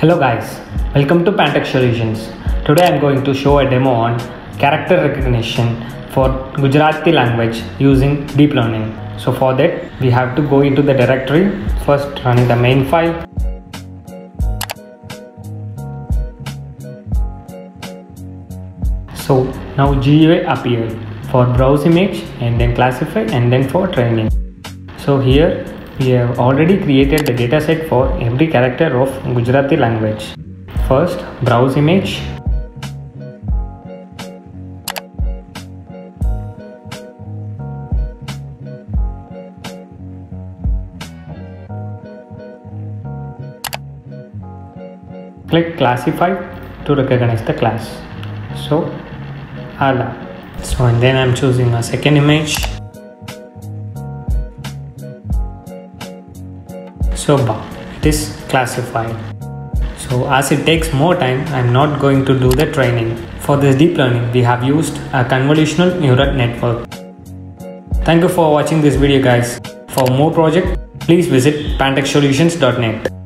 Hello guys, welcome to Pantech Solutions. Today I'm going to show a demo on character recognition for Gujarati language using deep learning. So for that we have to go into the directory, first running the main file. So now GUI appeared for browse image and then classify and then for training. So here we have already created the dataset for every character of Gujarati language. First, browse image. Click classify to recognize the class. So, Ala. So, and then I'm choosing a second image. So it is classified. So as it takes more time i'm not going to do the training. For this deep learning we have used a convolutional neural network. Thank you for watching this video guys. For more project please visit pantechsolutions.net